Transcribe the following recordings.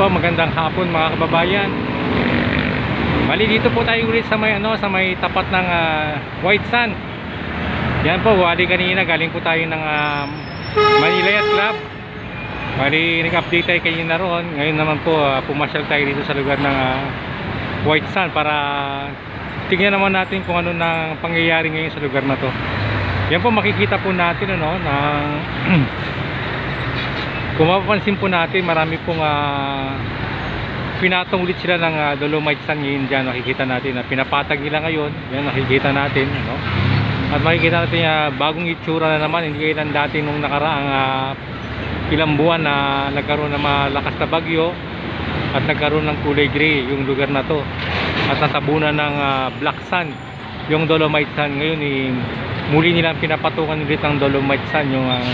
po, magandang hapon mga kababayan. Bali dito po tayo ulit sa may ano, sa may tapat ng ah, White Sand. Yan po, wali kanina galing po tayo ng ah, Manila Yacht Club. Bali nag-update tayo kanina roon. Ngayon naman po ah, pumasyal tayo dito sa lugar ng ah, White Sand para tingnan naman natin kung ano nang pangyayari ngayon sa lugar na to. Yan po makikita po natin ano na kung mapapansin po natin marami pong ah, pinatong ulit sila ng ah, dolomite sand ngayon dyan. Nakikita natin na pinapatag nila ngayon. Yan nakikita natin ano? at makikita natin ah, bagong itsura na naman. Hindi ng dati nung nakaraang ah, ilang buwan na nagkaroon ng malakas na bagyo at nagkaroon ng kulay gray yung lugar na to. At natabunan ng ah, black sand yung dolomite sand. Ngayon eh, muli nilang pinapatungan ulit ng dolomite sand yung ah,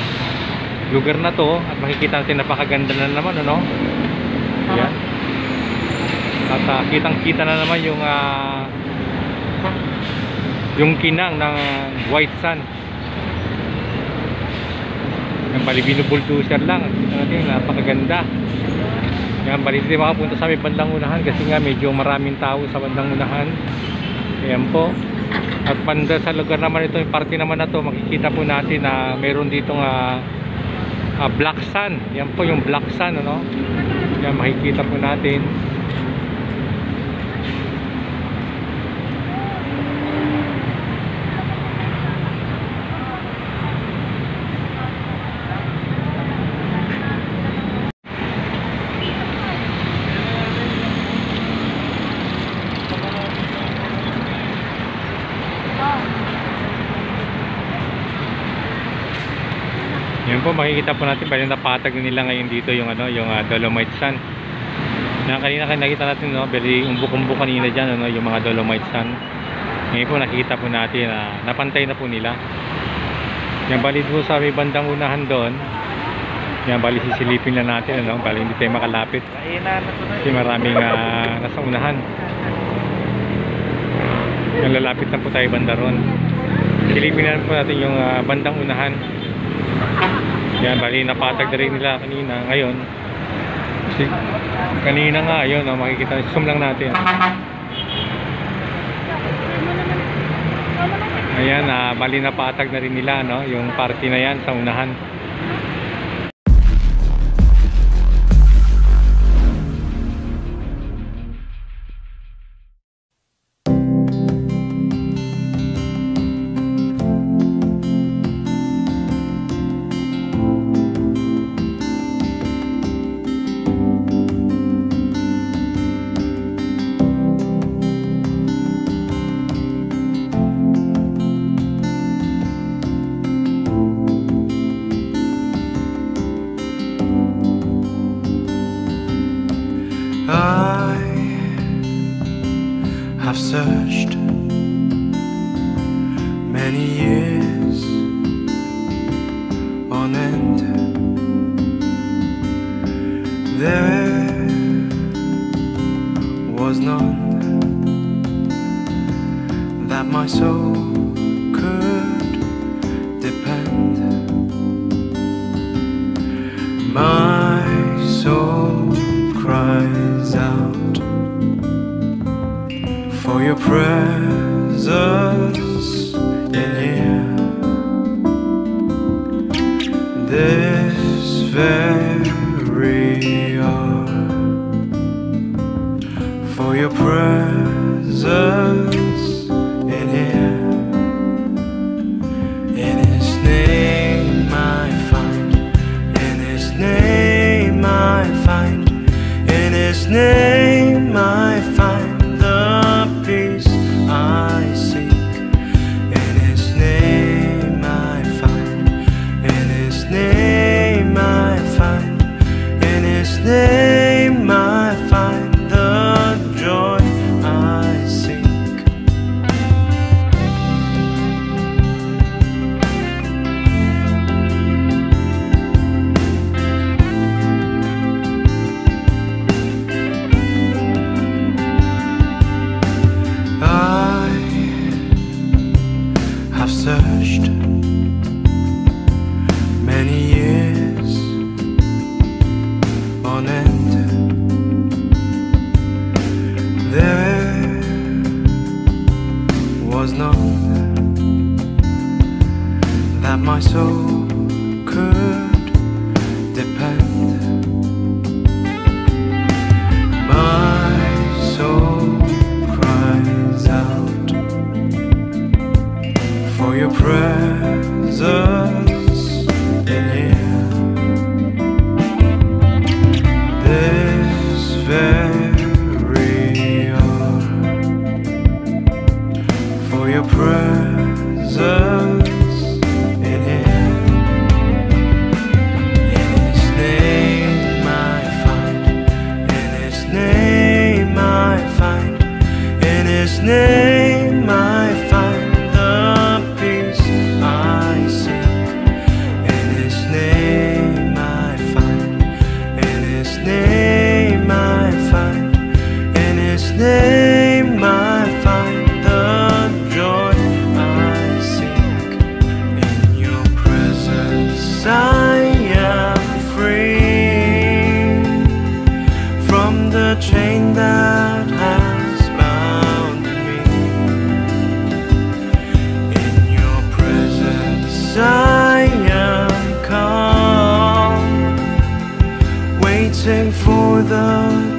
lugar na to at makikita natin napakaganda na naman ano? Yan at ah, kitang kita na naman yung ah, yung kinang ng white sand yung bali binubuldoser lang. Kita natin napakaganda. Yan bali hindi makapunta sa may bandang unahan kasi nga medyo maraming tao sa bandang unahan. Ayan po. At banda sa lugar naman ito yung parte naman na to makikita po natin na meron ditong ah, ah, black sun. Yan po yung black sun ano? Yan makikita po natin Yan po makikita po natin bali napatag na nila ngayon dito yung ano yung ah, dolomite sand. Na kanina kayo nakita natin no, bali umbok-umbok kanina diyan ano yung mga dolomite sand. Ngayon po nakikita po natin na napantay na po nila. Yan bali po sa may bandang unahan doon. Yan bali sisilipin na natin ano, bali hindi tayo makalapit kasi maraming ah, nasa unahan. Yan lalapit na po tayo banda ron. Silipin na po natin yung ah, bandang unahan. Yan, bali napatag na rin nila kanina. Ngayon, kasi kanina nga, yun, oh, makikita, zoom lang natin. Ayan, ah, bali napatag na rin nila, no, yung party na yan sa unahan. Many years on end. There was none that my soul could depend. My soul cries out for your presence Very for your presence in here. In His name I find, in His name I find, in His name that my soul could depend. out